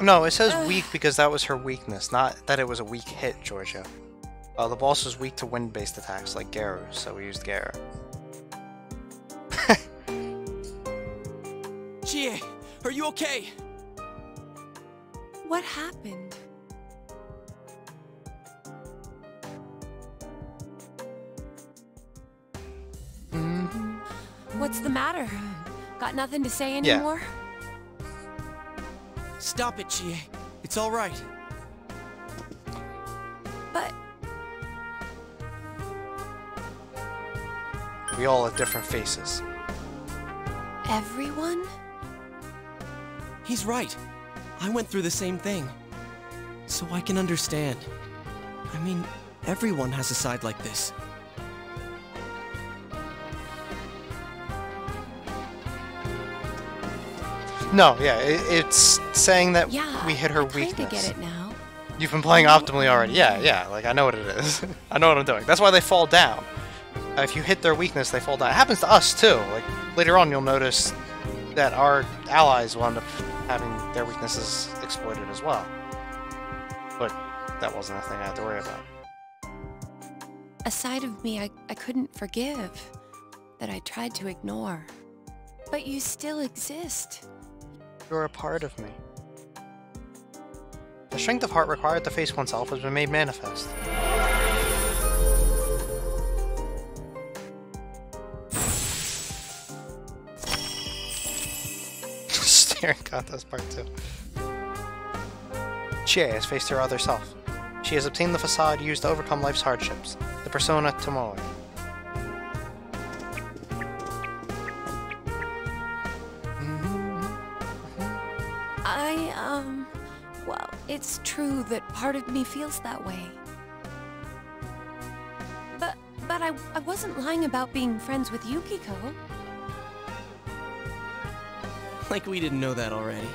No, it says weak because that was her weakness, not that it was a weak hit, Georgia. Uh, the boss was weak to wind-based attacks like Garu, so we used Garu. Chie, are you okay? What happened? What's the matter? Got nothing to say anymore? Yeah. anymore? Stop it, Chie. It's all right. But We all have different faces. everyone? He's right. I went through the same thing. So I can understand. I mean, everyone has a side like this. No, yeah, it, it's saying that Yeah, we hit her I weakness. get it now. You've been playing optimally already. Yeah, yeah. Like I know what it is. I know what I'm doing. That's why they fall down. Uh, if you hit their weakness, they fall down. It happens to us too. Like later on, you'll notice that our allies will end up having their weaknesses exploited as well. But that wasn't a thing I had to worry about. A side of me I, I couldn't forgive, that I tried to ignore. But you still exist. You're a part of me. The strength of heart required to face oneself has been made manifest. Staring contest part 2. Chie has faced her other self. She has obtained the facade used to overcome life's hardships, the persona Tomoe. True that part of me feels that way. But, but I, I wasn't lying about being friends with Yukiko. Like we didn't know that already.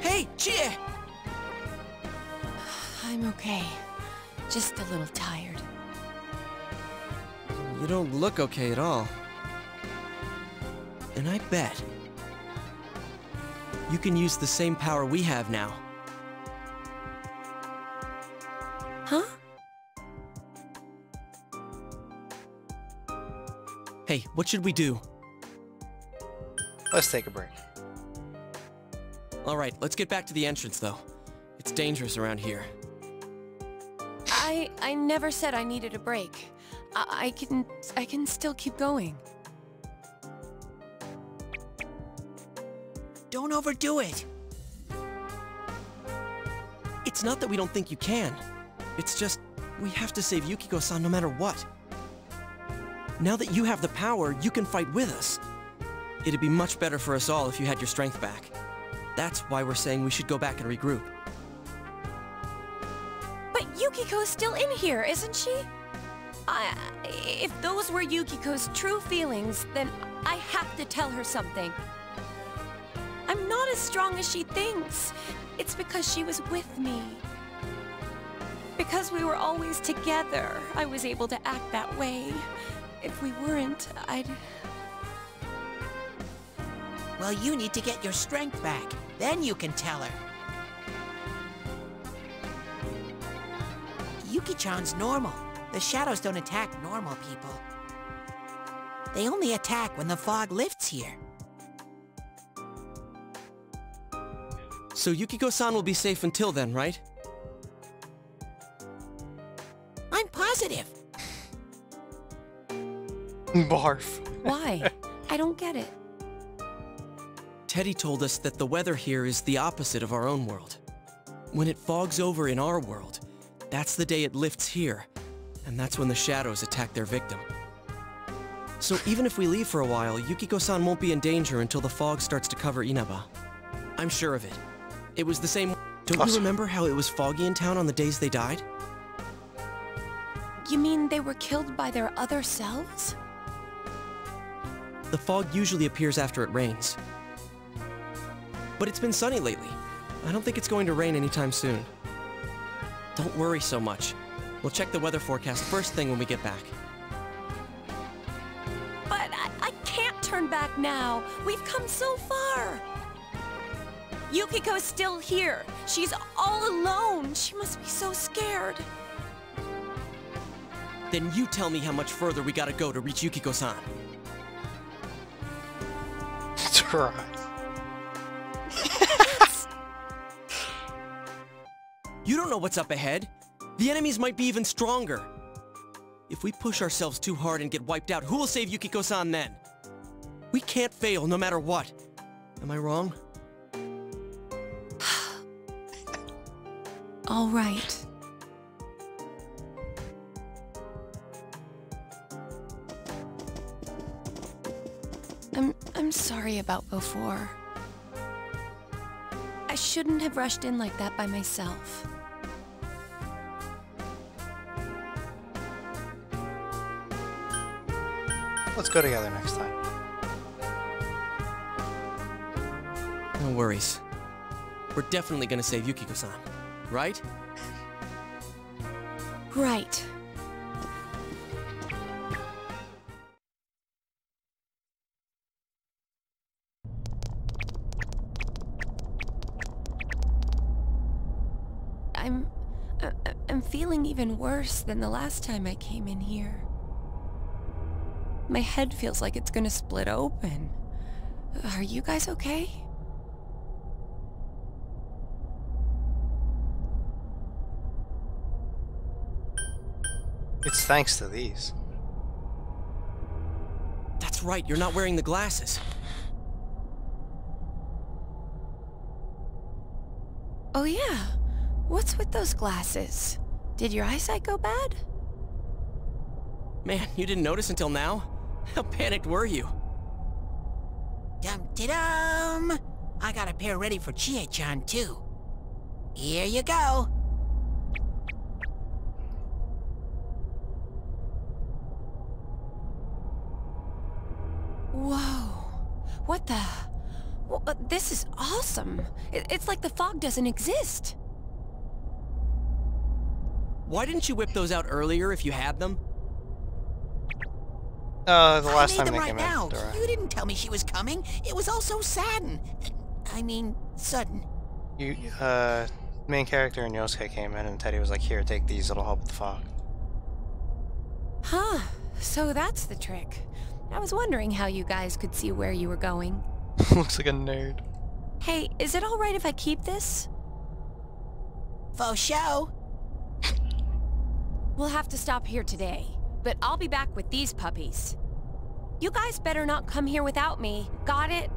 Hey, Chie! I'm okay. Just a little tired. You don't look okay at all. And I bet you can use the same power we have now. Huh? Hey, what should we do? Let's take a break. Alright, let's get back to the entrance, though. It's dangerous around here. I, I never said I needed a break. I, I can, I can still keep going. Don't overdo it. It's not that we don't think you can. It's just, we have to save Yukiko-san no matter what. Now that you have the power, you can fight with us. It'd be much better for us all if you had your strength back. That's why we're saying we should go back and regroup. But Yukiko's still in here, isn't she? If those were Yukiko's true feelings, then I have to tell her something. I'm not as strong as she thinks. It's because she was with me. Because we were always together, I was able to act that way. If we weren't, I'd... Well, you need to get your strength back. Then you can tell her. Yuki-chan's normal. The shadows don't attack normal people. They only attack when the fog lifts here. So Yukiko-san will be safe until then, right? I'm positive. Barf. Why? I don't get it. Teddie told us that the weather here is the opposite of our own world. When it fogs over in our world, that's the day it lifts here, and that's when the shadows attack their victim. So even if we leave for a while, Yukiko-san won't be in danger until the fog starts to cover Inaba. I'm sure of it. It was the same... Don't you remember how it was foggy in town on the days they died? You mean they were killed by their other selves? The fog usually appears after it rains. But it's been sunny lately. I don't think it's going to rain anytime soon. Don't worry so much. We'll check the weather forecast first thing when we get back. But I, I can't turn back now. We've come so far. Yukiko's still here. She's all alone. She must be so scared. Then you tell me how much further we gotta go to reach Yukiko-san. Try. You don't know what's up ahead. The enemies might be even stronger. If we push ourselves too hard and get wiped out, who will save Yukiko-san then? We can't fail no matter what. Am I wrong? All right. I'm I'm sorry about before. I shouldn't have rushed in like that by myself. Let's go together next time. No worries. We're definitely gonna save Yukiko-san, right? Right. I'm... I- I'm feeling even worse than the last time I came in here. My head feels like it's gonna split open. Are you guys okay? It's thanks to these. That's right, you're not wearing the glasses. Oh yeah. What's with those glasses? Did your eyesight go bad? Man, you didn't notice until now? How panicked were you? Dum dum. I got a pair ready for Chie-chan too. Here you go. Whoa. What the? Well, uh, this is awesome. It- it's like the fog doesn't exist. Why didn't you whip those out earlier if you had them? Uh, the last I made time them they right came now. in. Dora. You didn't tell me she was coming. It was all so sudden. I mean, sudden. You, uh, main character and Yosuke came in, and Teddie was like, "Here, take these. It'll help with the fog." Huh. So that's the trick. I was wondering how you guys could see where you were going. Looks like a nerd. Hey, is it alright if I keep this? For show. We'll have to stop here today, but I'll be back with these puppies. You guys better not come here without me. Got it?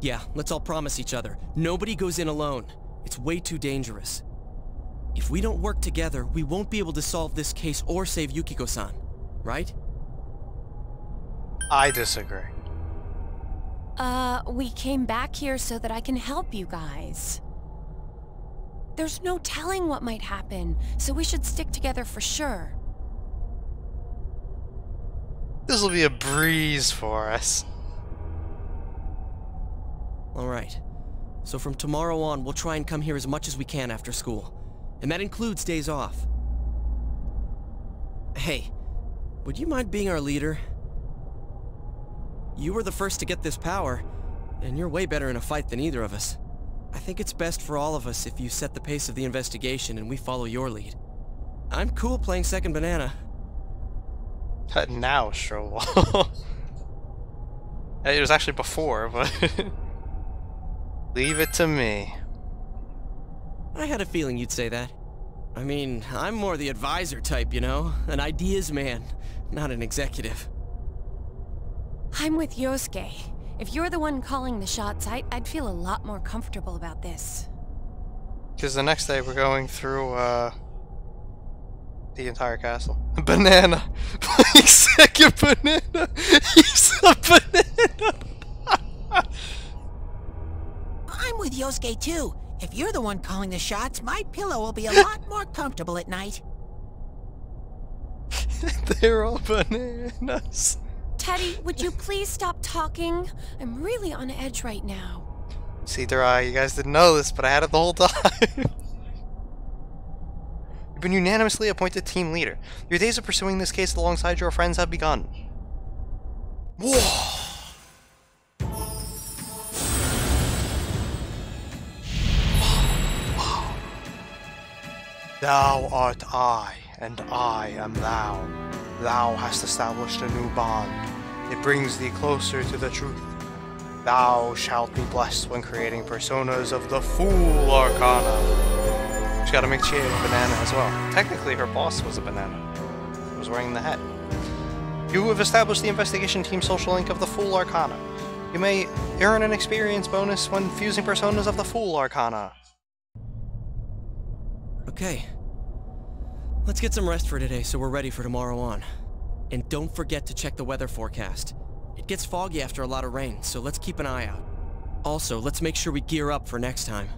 Yeah, let's all promise each other. Nobody goes in alone. It's way too dangerous. If we don't work together, we won't be able to solve this case or save Yukiko-san, right? I disagree. Uh, we came back here so that I can help you guys. There's no telling what might happen, so we should stick together for sure. This will be a breeze for us. All right. So from tomorrow on, we'll try and come here as much as we can after school. And that includes days off. Hey, would you mind being our leader? You were the first to get this power, and you're way better in a fight than either of us. I think it's best for all of us if you set the pace of the investigation and we follow your lead. I'm cool playing second banana. Now, Stroll. it was actually before, but leave it to me. I had a feeling you'd say that. I mean, I'm more the advisor type, you know? An ideas man, not an executive. I'm with Yosuke. If you're the one calling the shots, I I'd feel a lot more comfortable about this. Because the next day we're going through uh, the entire castle. Banana, playing second banana. He's a banana. I'm with Yosuke too. If you're the one calling the shots, my pillow will be a lot more comfortable at night. They're all bananas. Teddie, would you please stop talking? I'm really on edge right now. See, Durai, you guys didn't know this, but I had it the whole time. You've been unanimously appointed team leader. Your days of pursuing this case alongside your friends have begun. Whoa! Thou art I, and I am thou. Thou hast established a new bond. It brings thee closer to the truth. Thou shalt be blessed when creating personas of the Fool Arcana. She's got to make a banana as well. Technically, her boss was a banana. Was wearing the hat. You have established the investigation team social link of the Fool Arcana. You may earn an experience bonus when fusing personas of the Fool Arcana. Okay. Let's get some rest for today so we're ready for tomorrow on. And don't forget to check the weather forecast. It gets foggy after a lot of rain, so let's keep an eye out. Also, let's make sure we gear up for next time.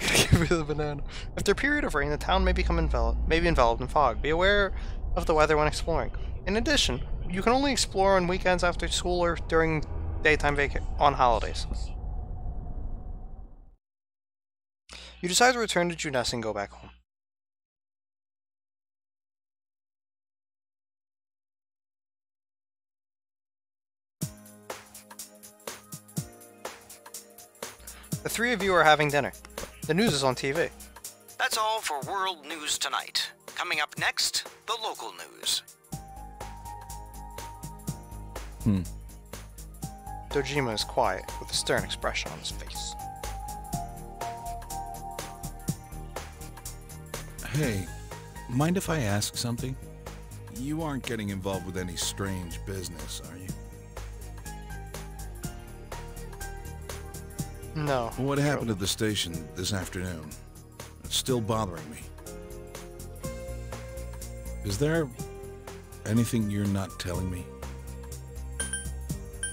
The banana. After a period of rain, the town may become enveloped, may be enveloped in fog. Be aware of the weather when exploring. In addition, you can only explore on weekends after school or during daytime vaca on holidays. You decide to return to Junes and go back home. Three of you are having dinner. The news is on TV. That's all for World News Tonight. Coming up next, the local news. Hmm. Dojima is quiet, with a stern expression on his face. Hey, mind if I ask something? You aren't getting involved with any strange business, are you? No. What happened at the station this afternoon? It's still bothering me. Is there anything you're not telling me?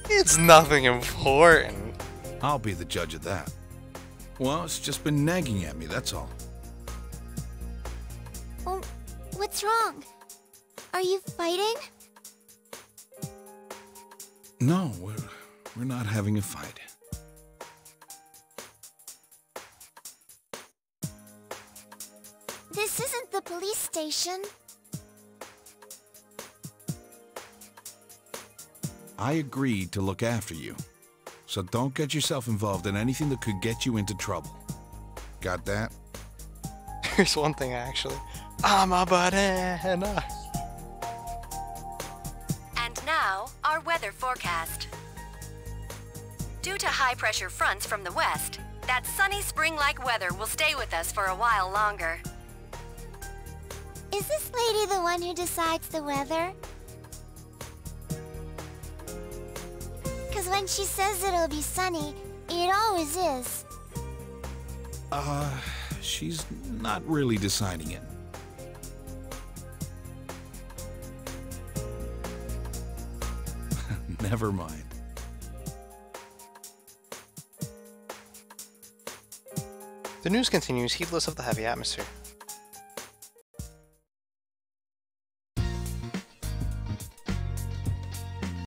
It's nothing important. I'll be the judge of that. Well, it's just been nagging at me, that's all. Oh, what's wrong? Are you fighting? No, we're, we're not having a fight. This isn't the police station. I agreed to look after you. So don't get yourself involved in anything that could get you into trouble. Got that? Here's one thing actually. I'm a banana. And now, our weather forecast. Due to high pressure fronts from the west, that sunny spring like weather will stay with us for a while longer. Is this lady the one who decides the weather? Because when she says it'll be sunny, it always is. Uh, she's not really deciding it. Never mind. The news continues, heedless of the heavy atmosphere.